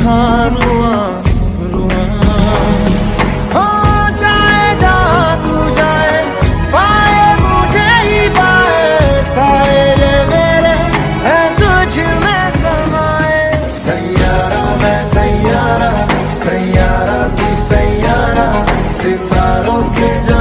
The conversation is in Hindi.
था रुआ। रुआ हो जाए तुझ में सैयारा सैयारा सैयारा तू सैयारा, सितारों के जा